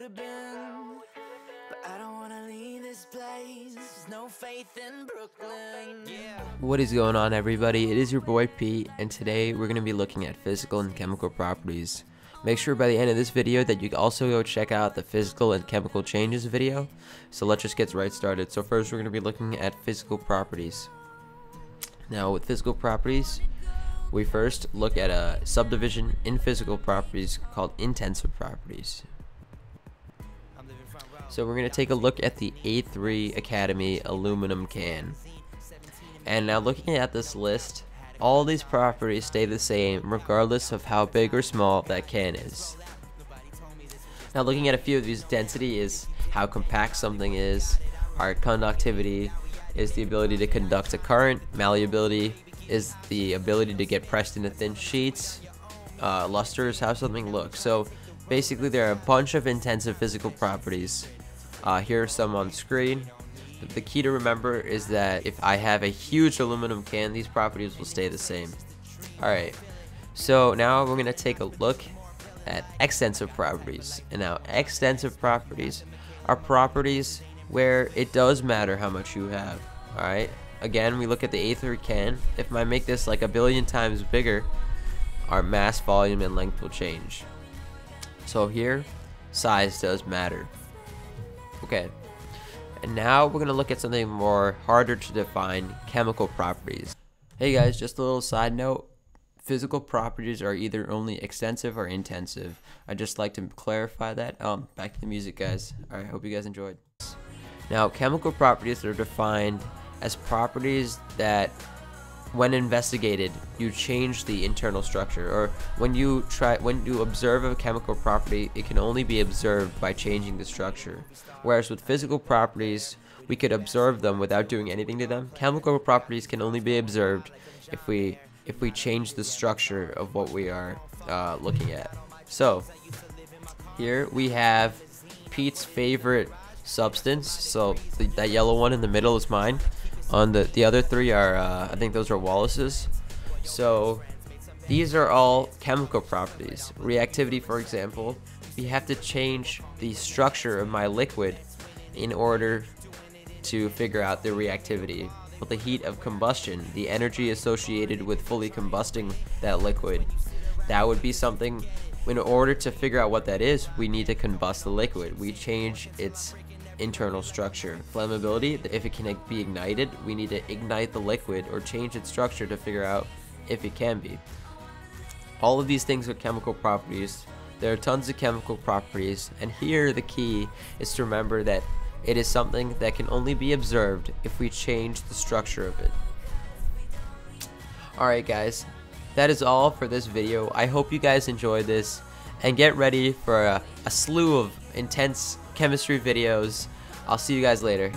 have been. But I don't wanna leave this place. No faith in Brooklyn. What is going on everybody? It is your boy Pete and today we're going to be looking at physical and chemical properties. Make sure by the end of this video that you also go check out the physical and chemical changes video. So let's just get right started. So first we're going to be looking at physical properties. Now with physical properties, we first look at a subdivision in physical properties called intensive properties. So we're going to take a look at the A3 Academy aluminum can. And now looking at this list, all these properties stay the same regardless of how big or small that can is. Now looking at a few of these, density is how compact something is, our conductivity is the ability to conduct a current, malleability is the ability to get pressed into thin sheets, uh, luster is how something looks. So basically there are a bunch of intensive physical properties uh, here are some on screen. The key to remember is that if I have a huge aluminum can, these properties will stay the same. Alright, so now we're going to take a look at extensive properties. And now extensive properties are properties where it does matter how much you have. Alright, again we look at the A3 can. If I make this like a billion times bigger, our mass, volume, and length will change. So here, size does matter. Okay, and now we're going to look at something more harder to define, chemical properties. Hey guys, just a little side note. Physical properties are either only extensive or intensive. I just like to clarify that. Um, back to the music guys. Alright, hope you guys enjoyed. Now, chemical properties are defined as properties that when investigated, you change the internal structure, or when you try when you observe a chemical property, it can only be observed by changing the structure. Whereas with physical properties, we could observe them without doing anything to them. Chemical properties can only be observed if we if we change the structure of what we are uh, looking at. So here we have Pete's favorite substance. So the, that yellow one in the middle is mine. On the the other three are uh, I think those are Wallace's. So these are all chemical properties. Reactivity, for example, we have to change the structure of my liquid in order to figure out the reactivity. With the heat of combustion, the energy associated with fully combusting that liquid, that would be something. In order to figure out what that is, we need to combust the liquid. We change its internal structure. Flammability, if it can be ignited, we need to ignite the liquid or change its structure to figure out if it can be. All of these things are chemical properties. There are tons of chemical properties, and here the key is to remember that it is something that can only be observed if we change the structure of it. Alright guys, that is all for this video. I hope you guys enjoyed this, and get ready for a, a slew of intense chemistry videos. I'll see you guys later.